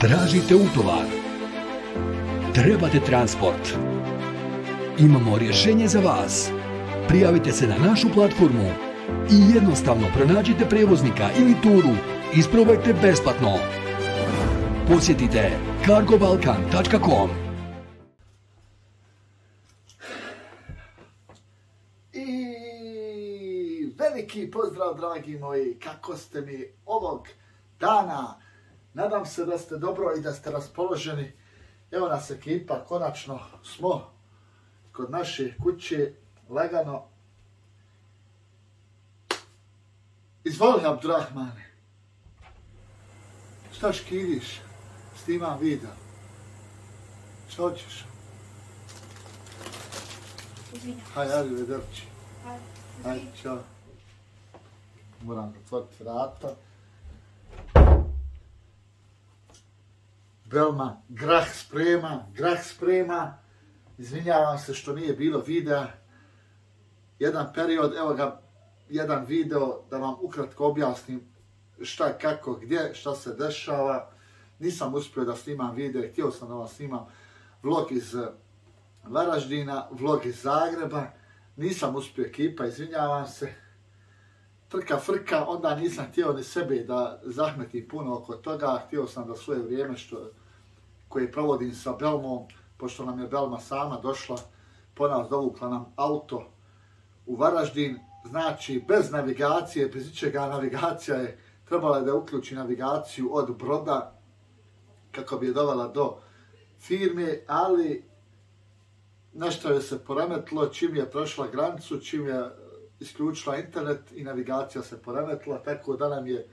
Tražite utovar. Trebate transport. Imamo rješenje za vas. Prijavite se na našu platformu i jednostavno pronađite prevoznika ili turu. Isprobajte besplatno. Posjetite cargobalkan.com I veliki pozdrav, dragi moji, kako ste mi ovog dana. Nadam se da ste dobro i da ste raspoloženi. Evo nas ekipa, konačno smo kod naše kuće, lagano. Izvoli, Abdurrahmane. Šta škiriš? Snimam video. Šta hoćeš? Izvinjam. Hajde, ajde, vederči. Ajde, Ajde, čao. Moram otvoriti vrata. Belma, grah sprema, grah sprema. Izvinjavam se što nije bilo videa. Jedan period, evo ga, jedan video da vam ukratko objasnim šta, kako, gdje, šta se dešava. Nisam uspio da snimam video, htio sam da vam snimam vlog iz eh, Varaždina, vlog iz Zagreba. Nisam uspio ekipa, izvinjavam se. Trka frka, onda nisam htio ni sebe da zahmetim puno oko toga. Htio sam da svoje vrijeme što, koje provodim sa Belmom, pošto nam je Belma sama došla, po nas dovukla nam auto u Varaždin, znači bez navigacije, bez ičega navigacija je trebala je da uključi navigaciju od broda kako bi je dovela do firme, ali nešto je se poremetilo čim je prošla granicu, čim je isključila internet i navigacija se poremetila, tako da nam je,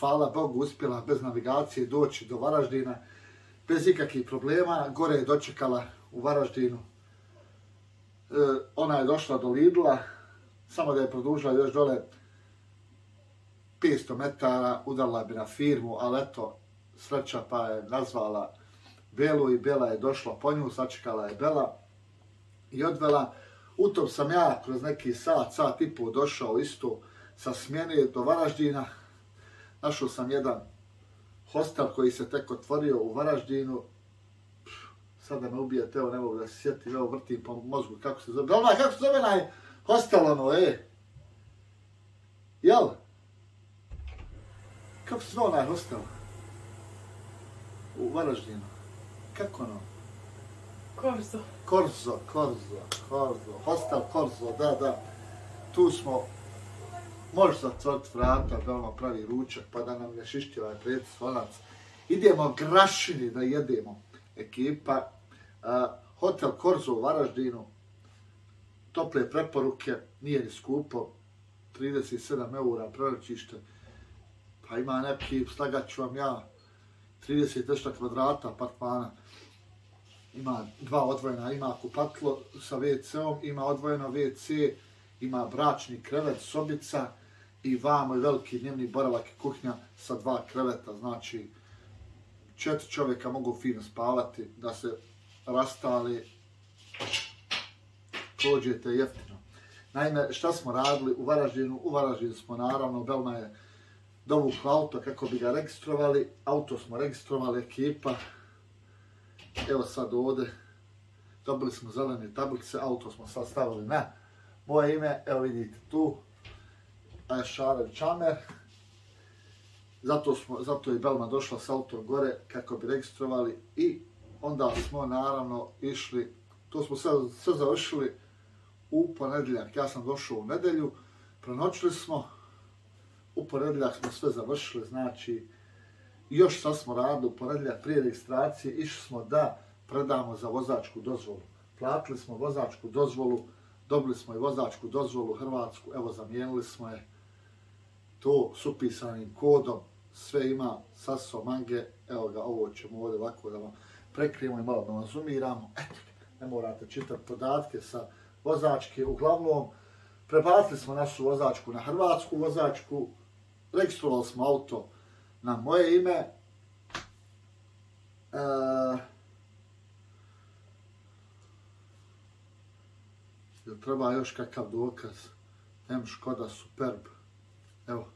hvala Bogu, uspjela bez navigacije doći do Varaždina bez ikakvih problema. Gore je dočekala u Varaždinu. E, ona je došla do Lidla, samo da je produžila još dole 500 metara, udarila bi na firmu, ali eto, sreća pa je nazvala Belu i Bela je došla po nju, sačekala je Bela i odvela. U tom sam ja kroz neki sat, sat i pol došao isto sa smjene do Varaždina. Našao sam jedan hostel koji se tek otvorio u Varaždinu. Sada me ubijete, evo ne mogu da se sjetim, evo vrtim po mozgu kako se zove. Ona, kako se zove onaj hostel ono, e? Jel? Kako se zove onaj hostel? U Varaždinu. Kako ono? Korzo. Korzo, Korzo, Korzo, Hostel Korzo, da, da. Tu smo, možeš zatvoriti vrata, da ono pravi ručak, pa da nam ne šišti ovaj pred. Idemo grašini da jedemo. Ekipa, uh, Hotel Korzo u Varaždinu, tople preporuke, nije ni skupo, 37 eura prenoćište, pa ima neki, slagat ću vam ja, 30 nešto kvadrata apartmana, ima dva odvojena, ima kupatlo sa WC-om, ima odvojeno WC, ima bračni krevet, sobica i vamo je veliki dnevni boravak i kuhnja sa dva kreveta, znači četiri čovjeka mogu fino spavati, da se rastali, prođete jeftino. Naime, šta smo radili u Varaždinu? U Varaždinu smo naravno, Belma je dovukla auto kako bi ga registrovali, auto smo registrovali, ekipa, evo sad ovdje, dobili smo zelene tablice, auto smo sad stavili na moje ime, evo vidite tu, Ašarev Čamer, zato, smo, zato je Belma došla s autom gore kako bi registrovali i onda smo naravno išli, to smo sve, sve završili u ponedjeljak, ja sam došao u nedelju, prenoćili smo, u ponedjeljak smo sve završili, znači još sad smo radili u ponedljak prije registracije, išli smo da predamo za vozačku dozvolu. Platili smo vozačku dozvolu, dobili smo i vozačku dozvolu Hrvatsku, evo zamijenili smo je to s upisanim kodom, sve ima saso mange, evo ga, ovo ćemo ovdje ovako da vam prekrijemo i malo da vam zoomiramo. Eto, ne morate čitati podatke sa vozačke, uglavnom prebacili smo našu vozačku na hrvatsku vozačku, registrovali smo auto na moje ime. E, jel treba još kakav dokaz? M Škoda Superb. Evo.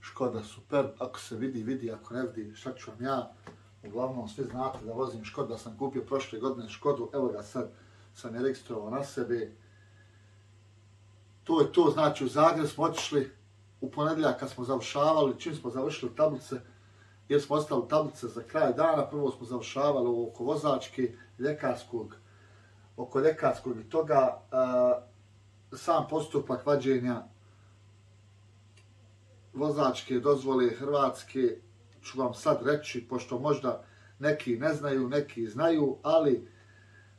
Škoda Superb, ako se vidi, vidi, ako ne vidi, šta ću vam ja, uglavnom svi znate da vozim Škoda, sam kupio prošle godine Škodu, evo ga sad, sam je registrovao na sebe. To je to, znači u Zagreb smo otišli u ponedjeljak kad smo završavali, čim smo završili tablice, jer smo ostali tablice za kraj dana, prvo smo završavali oko vozačke, ljekarskog, oko ljekarskog i toga, uh, sam postupak vađenja vozačke dozvole Hrvatske ću vam sad reći, pošto možda neki ne znaju, neki znaju, ali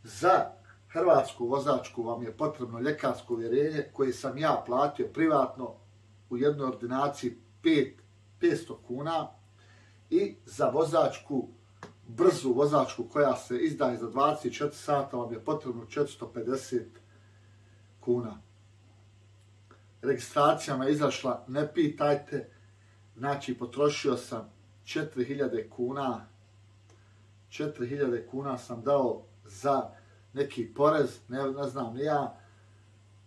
za Hrvatsku vozačku vam je potrebno ljekarsko uvjerenje koje sam ja platio privatno u jednoj ordinaciji 5, 500 kuna i za vozačku, brzu vozačku koja se izdaje za 24 sata vam je potrebno 450 kuna. Registracijama me izašla, ne pitajte, znači potrošio sam 4000 kuna, 4000 kuna sam dao za neki porez, ne, ne znam ni ja,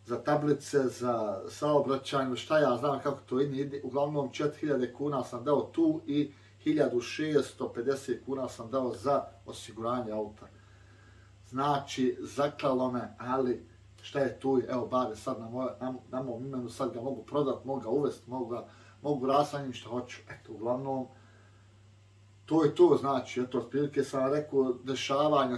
za tablice, za saobraćanje, šta ja znam kako to ide, uglavnom 4000 kuna sam dao tu i 1650 kuna sam dao za osiguranje auta. Znači, zaklalo me, ali šta je tu, evo bare sad na, moje, na, na mom imenu, sad ga mogu prodat, mogu ga uvest, mogu ga, mogu rasanjim što hoću. Eto, uglavnom, to je to, znači, eto, otprilike sam rekao, dešavanja,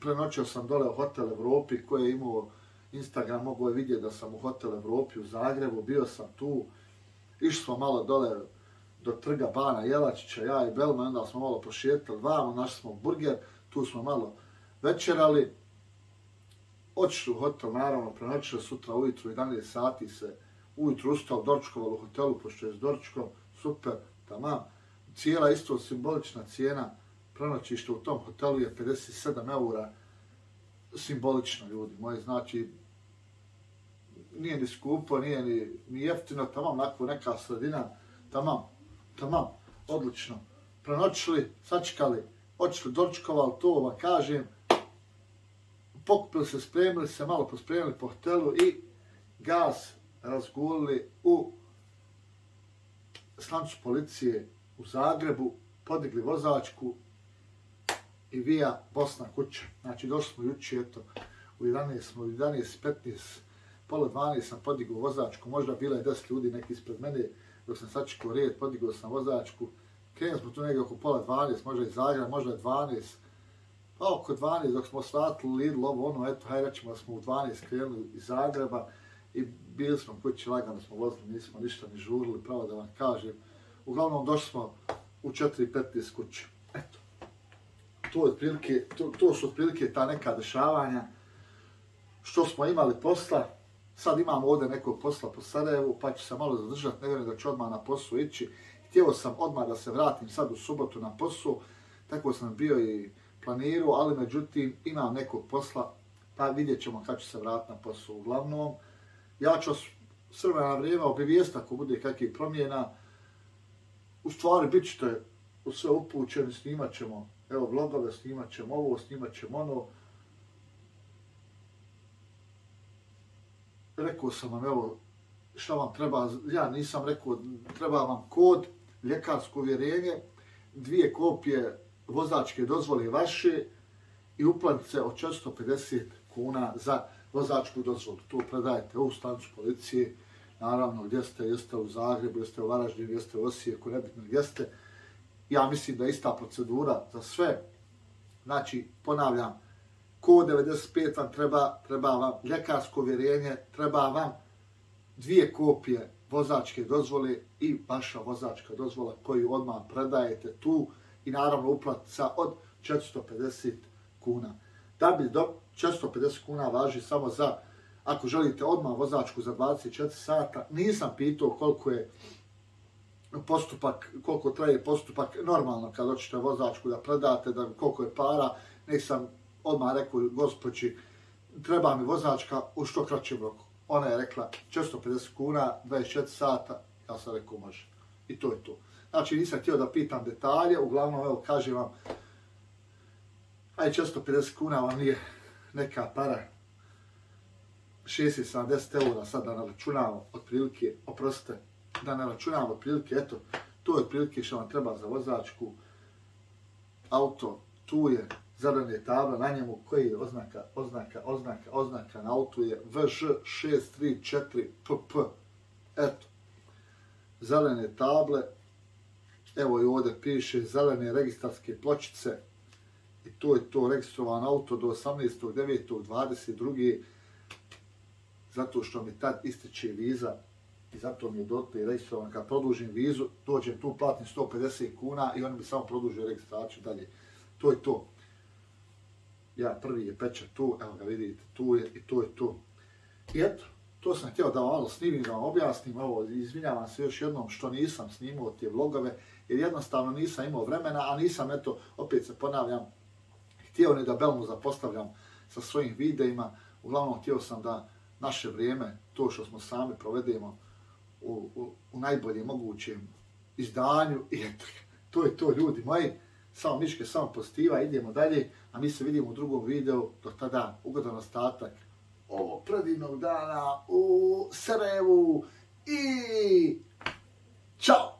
prenoćio sam dole u Hotel Evropi, koji je imao Instagram, mogu je vidjeti da sam u Hotel Evropi u Zagrebu, bio sam tu, išli smo malo dole do trga Bana Jelačića, ja i Belman, onda smo malo pošetali vamo, našli smo burger, tu smo malo večerali, otišli u hotel, naravno, prenoćili sutra ujutru, 11 sati se ujutru ustao, dočkovalo u hotelu, pošto je s dočkom, super, tamam. Cijela isto simbolična cijena prenoćišta u tom hotelu je 57 eura, simbolično, ljudi moji, znači, nije ni skupo, nije ni, ni jeftino, tamam, onako neka sredina, tamam, tamam, odlično. Pronoćili, sačekali, otišli, dočkovali, to vam kažem, pokupili se, spremili se, malo pospremili po hotelu i gas razgulili u slancu policije u Zagrebu, podigli vozačku i vija Bosna kuća. Znači, došli smo juče, eto, u 11 smo, u 11, 15, pola 12 sam podigao vozačku, možda bila je 10 ljudi neki ispred mene, dok sam sačekao red, podigao sam vozačku, krenuli smo tu negdje oko pola 12, možda iz Zagreba, možda 12, Pa oko 12, dok smo svatili Lidl, ovo ono, eto, hajde rećemo da smo u 12 krenuli iz Zagreba i bili smo kući lagano, smo vozili, nismo ništa ni žurili, pravo da vam kažem. Uglavnom, došli smo u 4.15 kući. Eto, to, otprilike, to, to su otprilike ta neka dešavanja što smo imali posla. Sad imamo ovdje nekog posla po Sarajevu, pa ću se malo zadržati, ne vjerujem da ću odmah na poslu ići. Htio sam odmah da se vratim sad u subotu na poslu, tako sam bio i planirao, ali međutim imam nekog posla, pa vidjet ćemo kad ću se vratiti na posao. Uglavnom, ja ću s vremena na vrijeme obivijest ako bude kakvih promjena. U stvari, bit ćete u sve upućeni, snimat ćemo, evo, vlogove, snimat ćemo ovo, snimat ćemo ono. Rekao sam vam, evo, šta vam treba, ja nisam rekao, treba vam kod, ljekarsko uvjerenje, dvije kopije vozačke dozvole vaše i uplatice od 450 kuna za vozačku dozvolu. To predajete u stancu policije, naravno gdje ste, jeste u Zagrebu, jeste u Varaždinu, jeste u Osijeku, nebitno gdje ste. Ja mislim da je ista procedura za sve. Znači, ponavljam, ko 95 vam treba, treba vam ljekarsko vjerenje, treba vam dvije kopije vozačke dozvole i vaša vozačka dozvola koju odmah predajete tu i naravno uplatica od 450 kuna. Da bi do 450 kuna važi samo za, ako želite odmah vozačku za 24 sata, nisam pitao koliko je postupak, koliko traje postupak normalno kad hoćete vozačku da predate, da koliko je para, nisam odmah rekao gospođi, treba mi vozačka u što kraćem roku. Ona je rekla 450 kuna, 24 sata, ja sam rekao može. I to je to. Znači, nisam htio da pitam detalje, uglavnom, evo, kažem vam, aj 450 kuna vam nije neka para, 60-70 eura sad da naračunamo, otprilike, oprostite, da naračunamo otprilike, eto, to je otprilike što vam treba za vozačku. Auto, tu je zelene tabla, na njemu koji je oznaka, oznaka, oznaka, oznaka na autu je VŽ634PP. Eto, zelene table, evo i ovdje piše zelene registarske pločice i to je to registrovan auto do 18.9.22 zato što mi tad ističe viza i zato mi je dotle registrovan. Kad produžim vizu, dođem tu, platim 150 kuna i oni mi samo produžuju registraciju dalje. To je to. Ja prvi je pečat tu, evo ga vidite, tu je i to je to. I eto, to sam htio da vam malo snimim, da vam objasnim ovo, izvinjavam se još jednom što nisam snimao te vlogove, jer jednostavno nisam imao vremena, a nisam, eto, opet se ponavljam, htio ni da Belmu zapostavljam sa svojim videima, uglavnom htio sam da naše vrijeme, to što smo sami provedemo u, u, u najboljem mogućem izdanju, i eto, to je to ljudi moji, samo miške, samo pozitiva, idemo dalje, a mi se vidimo u drugom videu, do tada ugodan ostatak ovog predivnog dana u Sarajevu i čao!